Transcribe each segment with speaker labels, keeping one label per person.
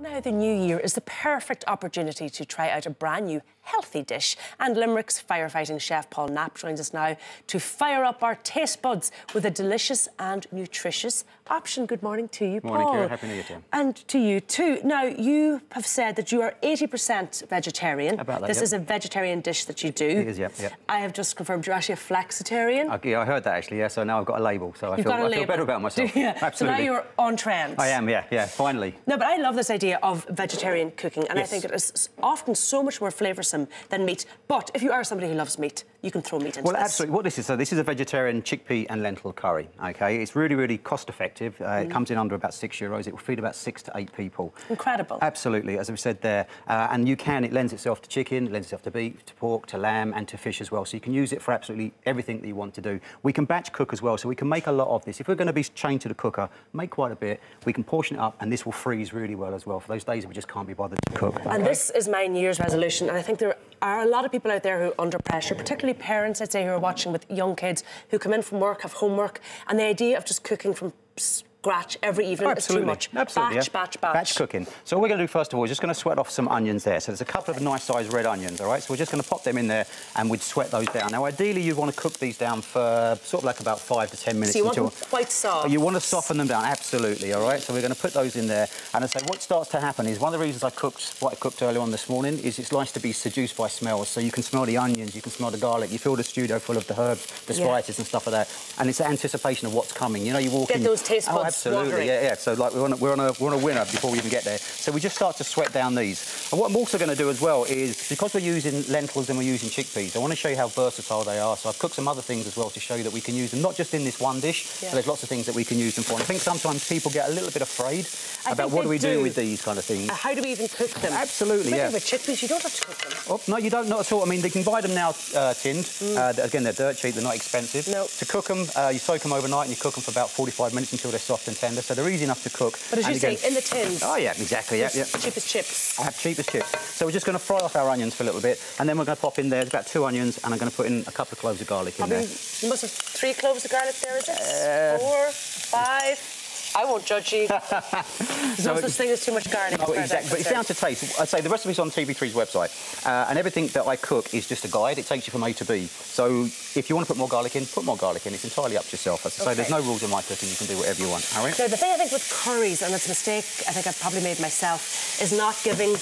Speaker 1: Now, the new year is the perfect opportunity to try out a brand new healthy dish. And Limerick's firefighting chef Paul Knapp joins us now to fire up our taste buds with a delicious and nutritious option. Good morning to you,
Speaker 2: morning,
Speaker 1: Paul.
Speaker 2: Morning, Happy New Year to you.
Speaker 1: And to you too. Now, you have said that you are 80% vegetarian.
Speaker 2: About that,
Speaker 1: This
Speaker 2: yep.
Speaker 1: is a vegetarian dish that you do.
Speaker 2: It is, yep, yep.
Speaker 1: I have just confirmed you're actually a flexitarian.
Speaker 2: I, yeah, I heard that actually, yeah, so now I've got a label, so I, feel,
Speaker 1: got a
Speaker 2: I feel better about myself.
Speaker 1: Yeah.
Speaker 2: Absolutely.
Speaker 1: So now you're on trend.
Speaker 2: I am, yeah, yeah, finally.
Speaker 1: No, but I love this idea of vegetarian cooking, and
Speaker 2: Yes.
Speaker 1: I think it is often so much more flavoursome than meat. But if you are somebody who loves meat, you can throw meat into
Speaker 2: Well,
Speaker 1: this.
Speaker 2: absolutely. What this is, so this is a vegetarian chickpea and lentil curry, OK? It's really, really cost-effective. Uh,
Speaker 1: Mm.
Speaker 2: It comes in under about six euros. It will feed about six to eight people.
Speaker 1: Incredible.
Speaker 2: Absolutely, as we said there. Uh, and you can, it lends itself to chicken, it lends itself to beef, to pork, to lamb, and to fish as well. So you can use it for absolutely everything that you want to do. We can batch cook as well, so we can make a lot of this. If we're going to be chained to the cooker, make quite a bit. We can portion it up, and this will freeze really well as well for those days we just can't be bothered to cook.
Speaker 1: And this is my New Year's resolution, and I think there are a lot of people out there who are under pressure, particularly parents, I'd say, who are watching with young kids who come in from work, have homework, and the idea of just cooking from scratch every evening
Speaker 2: Absolutely.
Speaker 1: is too much.
Speaker 2: Absolutely.
Speaker 1: batch,
Speaker 2: yeah.
Speaker 1: batch, batch.
Speaker 2: Batch cooking. So what we're going to do first of all is just going to sweat off some onions there. So there's a couple of nice sized red onions, all right? So we're just going to pop them in there and we'd sweat those down. Now, ideally, you want to cook these down for sort of like about five to ten minutes.
Speaker 1: So you want
Speaker 2: until
Speaker 1: them quite soft.
Speaker 2: You want to soften them down, absolutely, all right? So we're going to put those in there. And I say what starts to happen is one of the reasons I cooked what I cooked earlier on this morning is it's nice to be seduced by smells. So you can smell the onions, you can smell the garlic, you feel the studio full of the herbs, the
Speaker 1: Yeah.
Speaker 2: spices and stuff like that. And it's the anticipation of what's coming. You know, you walk
Speaker 1: Get
Speaker 2: in...
Speaker 1: those taste
Speaker 2: Oh,
Speaker 1: buds
Speaker 2: absolutely, yeah, yeah. So like we're on, a, we're, on a, we're on a winner before we even get there. So we just start to sweat down these. And what I'm also going to do as well is, because we're using lentils and we're using chickpeas, I want to show you how versatile they are. So I've cooked some other things as well to show you that we can use them, not just in this one dish,
Speaker 1: Yeah.
Speaker 2: but there's lots of things that we can use them for. And I think sometimes people get a little bit afraid
Speaker 1: I
Speaker 2: about what do we do.
Speaker 1: do.
Speaker 2: with these kind of things.
Speaker 1: Uh, How do we even cook them?
Speaker 2: Absolutely, yeah.
Speaker 1: With chickpeas, you don't have to cook them.
Speaker 2: Oh, no, you don't, not at all. I mean, they can buy them now uh, tinned. Uh, again, they're dirt cheap, they're not expensive.
Speaker 1: Mm. No.
Speaker 2: To cook them, uh, you soak them overnight and you cook them for about 45 minutes until they're soft and tender. So they're easy enough to cook.
Speaker 1: But as
Speaker 2: And
Speaker 1: you
Speaker 2: again-
Speaker 1: say, in the tins.
Speaker 2: Oh, yeah, exactly, yeah, yeah.
Speaker 1: Cheap as chips.
Speaker 2: I have cheap as chips. So we're just going to fry off our onions for a little bit, and then we're going to pop in there, there's about two onions, and I'm going to put in a couple of cloves of garlic in
Speaker 1: I mean,
Speaker 2: there.
Speaker 1: you must have three cloves of garlic there, is it?
Speaker 2: Uh,
Speaker 1: Four, five. I won't judge you. There's no
Speaker 2: So
Speaker 1: such thing as too much garlic.
Speaker 2: Oh, exactly. But it's down to taste. I'd say the recipe's on TV3's website, uh, and everything that I cook is just a guide. It takes you from A to B. So if you want to put more garlic in, put more garlic in. It's entirely up to yourself. As I say,
Speaker 1: Okay.
Speaker 2: there's no rules in my cooking. You can do whatever you want. All right?
Speaker 1: So the thing I think with curries, and it's a mistake I think I've probably made myself, is not giving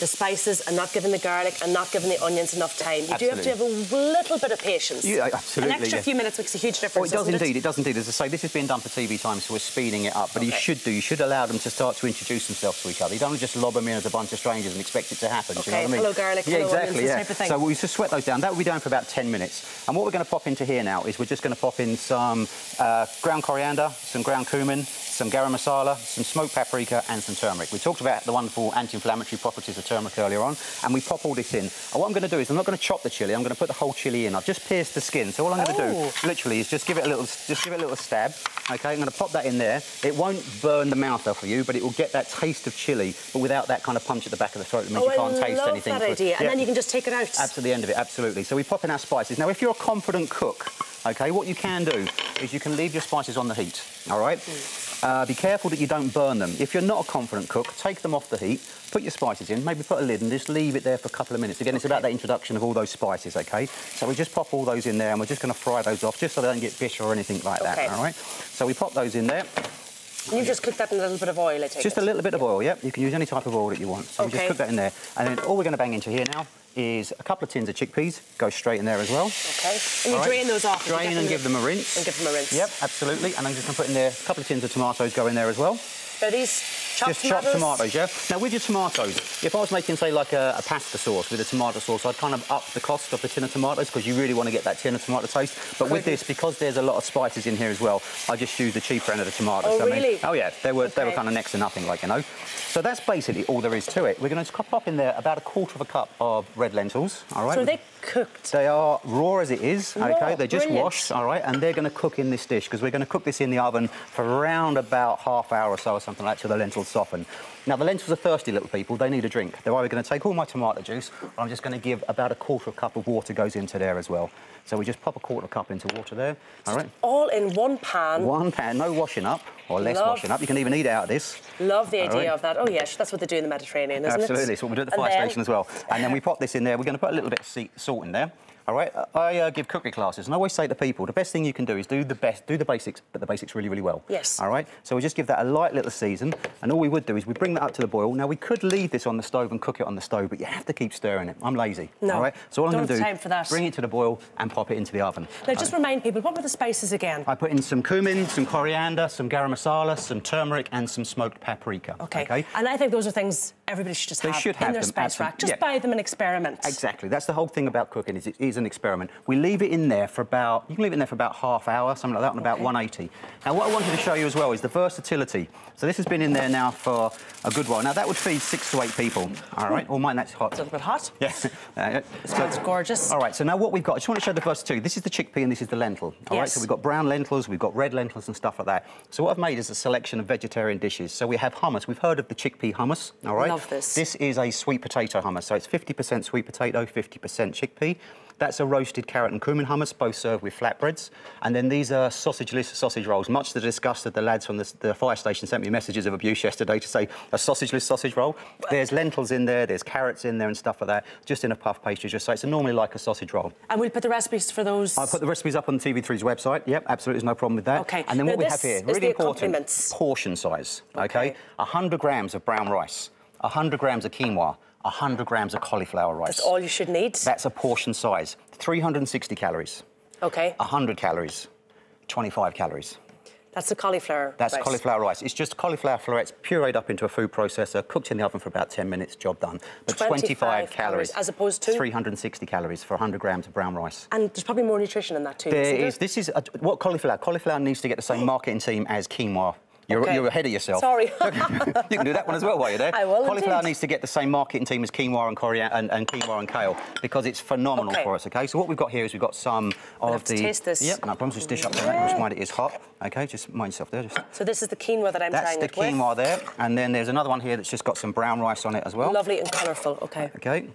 Speaker 1: the spices and not giving the garlic and not giving the onions enough time. You do have to have a little bit of patience.
Speaker 2: Yeah, absolutely,
Speaker 1: An extra
Speaker 2: yeah.
Speaker 1: few minutes makes a huge difference.
Speaker 2: Oh, it does indeed. It? does indeed. As I say, this is being done for TV time, so we're speeding it up. But you should do. You should allow them to start to introduce themselves to each other. You don't just lob them in as a bunch of strangers and expect it to happen. Do you know
Speaker 1: Okay,
Speaker 2: what I mean?
Speaker 1: hello, garlic,
Speaker 2: Yeah,
Speaker 1: hello, onions,
Speaker 2: exactly.
Speaker 1: this
Speaker 2: yeah.
Speaker 1: type of thing.
Speaker 2: So we just sweat those down. That will be down for about 10 minutes. And what we're going to pop into here now is we're just going to pop in some uh, ground coriander, some ground cumin, some garam masala, some smoked paprika, and some turmeric. We talked about the wonderful anti-inflammatory properties of turmeric earlier on, and we pop all this in. And what I'm going to do is I'm not going to chop the chili. I'm going to put the whole chili in. I've just pierced the skin. So all I'm going to
Speaker 1: Oh.
Speaker 2: do, literally, is just give it a little, just give it a little stab. Okay, I'm going to pop that in there. It won't burn the mouth off of you, but it will get that taste of chili, but without that kind of punch at the back of the throat that means
Speaker 1: Oh,
Speaker 2: you can't
Speaker 1: I
Speaker 2: taste
Speaker 1: love
Speaker 2: anything.
Speaker 1: that idea. And then you can just take it out.
Speaker 2: To the end of it, absolutely. So we pop in our spices. Now, if you're a confident cook, okay, what you can do is you can leave your spices on the heat, all right? Mm. Uh, be careful that you don't burn them. If you're not a confident cook, take them off the heat, put your spices in, maybe put a lid and just leave it there for a couple of minutes. Again, it's about that introduction of all those spices, okay? So we just pop all those in there and we're just going to fry those off just so they don't get bitter or anything like
Speaker 1: Okay.
Speaker 2: that, all right? So we pop those in there.
Speaker 1: And you just cook that in a little bit of oil, I take
Speaker 2: Just
Speaker 1: it.
Speaker 2: a little bit of oil, yep. You can use any type of oil that you want. So we
Speaker 1: Okay.
Speaker 2: just cook that in there. And then all we're going to bang into here now is a couple of tins of chickpeas. Go straight in there as well.
Speaker 1: Okay. And you
Speaker 2: right.
Speaker 1: drain those off.
Speaker 2: Drain and give them a rinse.
Speaker 1: And give them a rinse.
Speaker 2: Yep, absolutely. And I'm just going to put in there a couple of tins of tomatoes go in there as well.
Speaker 1: Are these
Speaker 2: just chopped tomatoes, yeah? Now, with your tomatoes, if I was making, say, like a, a pasta sauce with a tomato sauce, I'd kind of up the cost of the tin of tomatoes because you really want to get that tin of tomato taste. But with this, because there's a lot of spices in here as well, I just use the cheaper end of the tomatoes.
Speaker 1: Oh,
Speaker 2: I mean-
Speaker 1: really?
Speaker 2: oh, yeah. They were, they were kind of next to nothing, like, you know. So that's basically all there is to it. We're going to pop up in there about a quarter of a cup of red lentils, all right?
Speaker 1: So are they cooked?
Speaker 2: They are raw as it is,
Speaker 1: Raw,
Speaker 2: okay? They're just
Speaker 1: brilliant.
Speaker 2: washed, all right? And they're going to cook in this dish because we're going to cook this in the oven for around about half hour or so or something like that till the lentils lentils soften. Now, the lentils are thirsty little people. They need a drink. They're either going to take all my tomato juice, or I'm just going to give about a quarter of a cup of water goes into there as well. So we just pop a quarter of a cup into water there. All right.
Speaker 1: All in one pan.
Speaker 2: One pan, no washing up, or less
Speaker 1: Love.
Speaker 2: washing up. You can even eat out of this.
Speaker 1: Love the idea
Speaker 2: right.
Speaker 1: of that. Oh, yes, that's what they do in the Mediterranean, isn't
Speaker 2: Absolutely,
Speaker 1: it?
Speaker 2: it's what we do at the
Speaker 1: And
Speaker 2: fire
Speaker 1: then-
Speaker 2: station as well. And then we pop this in there. We're going to put a little bit of salt in there. All right, I uh, give cookery classes, and I always say to people, the best thing you can do is do the best, do the basics, but the basics really, really well.
Speaker 1: Yes.
Speaker 2: All right. So we just give that a light little season, and all we would do is we bring that up to the boil. Now we could leave this on the stove and cook it on the stove, but you have to keep stirring it. I'm lazy.
Speaker 1: No,
Speaker 2: All right. So all I'm going to do,
Speaker 1: time for that.
Speaker 2: bring it to the boil and pop it into the oven.
Speaker 1: Now, just remind people, what were the spices again?
Speaker 2: I put in some cumin, some coriander, some garam masala, some turmeric, and some smoked paprika.
Speaker 1: Okay.
Speaker 2: Okay.
Speaker 1: And I think those are things everybody should just
Speaker 2: They
Speaker 1: have
Speaker 2: should
Speaker 1: in
Speaker 2: have
Speaker 1: their
Speaker 2: them,
Speaker 1: spice rack. Just
Speaker 2: Yeah.
Speaker 1: buy them and experiment.
Speaker 2: Exactly. That's the whole thing about cooking. Is it is an experiment. We leave it in there for about you can leave it in there for about half hour, something like that, on about
Speaker 1: Okay.
Speaker 2: 180. Now, what I wanted to show you as well is the versatility. So this has been in there now for a good while. Now that would feed six to eight people. All right. Oh, mine that's hot.
Speaker 1: It's a little bit hot.
Speaker 2: Yeah. Uh,
Speaker 1: It's gorgeous.
Speaker 2: all right, so now what we've got, I just want to show the versatility. This is the chickpea and this is the lentil. All right,
Speaker 1: Yes.
Speaker 2: so we've got brown lentils, we've got red lentils and stuff like that. So what I've made is a selection of vegetarian dishes. So we have hummus. We've heard of the chickpea hummus, all right?
Speaker 1: Love this.
Speaker 2: This is a sweet potato hummus. So it's 50% sweet potato, 50% chickpea. That's a roasted carrot and cumin hummus, both served with flatbreads. And then these are sausageless sausage rolls. Much to the disgust of the lads from the, the fire station sent me messages of abuse yesterday to say a sausageless sausage roll. There's lentils in there, there's carrots in there and stuff like that, just in a puff pastry, just so it's normally like a sausage roll.
Speaker 1: And we'll put the recipes for those.
Speaker 2: I'll put the recipes up on TV3's website. Yep, absolutely, there's no problem with that.
Speaker 1: Okay.
Speaker 2: And then
Speaker 1: Now
Speaker 2: what we have here, really important, portion size.
Speaker 1: Okay.
Speaker 2: Okay. 100 grams of brown rice, 100 grams of quinoa, 100 grams of cauliflower rice.
Speaker 1: That's all you should need.
Speaker 2: That's a portion size. 360 calories,
Speaker 1: okay.
Speaker 2: 100 calories, 25 calories.
Speaker 1: That's the cauliflower.
Speaker 2: That's
Speaker 1: rice.
Speaker 2: cauliflower rice. It's just cauliflower florets pureed up into a food processor, cooked in the oven for about 10 minutes, job done. But
Speaker 1: 25
Speaker 2: calories,
Speaker 1: calories, as opposed to?
Speaker 2: 360 calories for 100 grams of brown rice.
Speaker 1: And there's probably more nutrition in that too.
Speaker 2: There is. This is a, what cauliflower. Cauliflower needs to get the same marketing team as quinoa. You're,
Speaker 1: Okay.
Speaker 2: you're ahead of yourself.
Speaker 1: Sorry.
Speaker 2: you can do that one as well while you're there.
Speaker 1: I will
Speaker 2: Cauliflower
Speaker 1: indeed.
Speaker 2: needs to get the same marketing team as quinoa and coriander and, and quinoa and kale because it's phenomenal
Speaker 1: Okay.
Speaker 2: for us. Okay. So what we've got here is we've got some of
Speaker 1: have to
Speaker 2: the.
Speaker 1: taste this.
Speaker 2: Yep. No problems. Just dish up there. Just mind it is hot. Okay. Just mind yourself there. Just.
Speaker 1: So this is the quinoa that I'm
Speaker 2: That's
Speaker 1: trying
Speaker 2: the
Speaker 1: it with.
Speaker 2: quinoa there, and then there's another one here that's just got some brown rice on it as well.
Speaker 1: Lovely and colourful. Okay.
Speaker 2: Okay.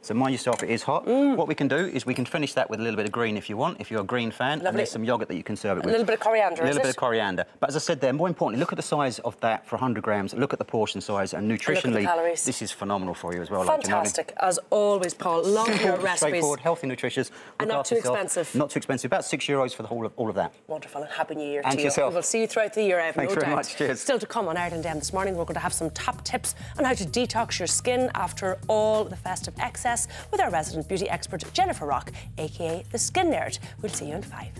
Speaker 2: So mind yourself, it is hot. Mm. What we can do is we can finish that with a little bit of green if you want, if you're a green fan,
Speaker 1: Lovely.
Speaker 2: and there's some yogurt that you can serve it with.
Speaker 1: A little bit of coriander,
Speaker 2: A little bit
Speaker 1: it?
Speaker 2: of coriander. But as I said there, more importantly, look at the size of that for 100 grams. Look at the portion size, and nutritionally,
Speaker 1: calories.
Speaker 2: this is phenomenal for you as well. like, you know what I mean?
Speaker 1: Fantastic, as always, Paul. Your recipes.
Speaker 2: straightforward, healthy, nutritious.
Speaker 1: And not too
Speaker 2: yourself.
Speaker 1: expensive.
Speaker 2: Not too expensive. About six euros for the whole of all of that.
Speaker 1: Wonderful and happy new year
Speaker 2: And
Speaker 1: to
Speaker 2: to
Speaker 1: you.
Speaker 2: yourself.
Speaker 1: We'll see you throughout the year, I have
Speaker 2: Thanks
Speaker 1: no
Speaker 2: very
Speaker 1: doubt.
Speaker 2: much. Cheers.
Speaker 1: Still to come on Ireland Down this morning, we're going to have some top tips on how to detox your skin after all the festive excess with our resident beauty expert Jennifer Rock, aka the Skin Nerd. We'll see you in five.